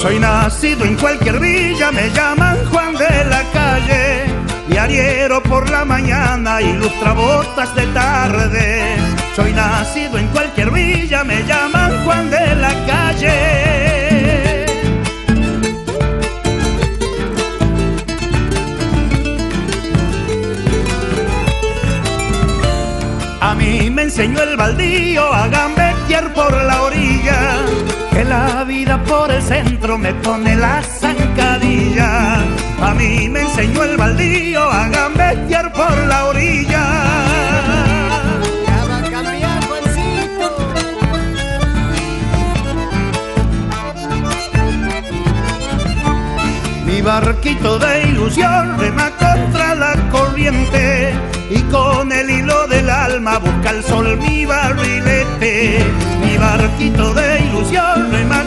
Soy nacido en cualquier villa, me llaman Juan de la calle. Y ariero por la mañana, ilustra botas de tarde. Soy nacido en cualquier villa, me llaman Juan de la calle. A mí me enseñó el baldío a gambetear vida por el centro me pone la zancadilla. A mí me enseñó el baldío a gambetear por la orilla. Ya va a cambiar, Juancito. Mi barquito de ilusión rema contra la corriente y con el hilo del alma busca el sol mi barrilete. Mi barquito de ilusión rema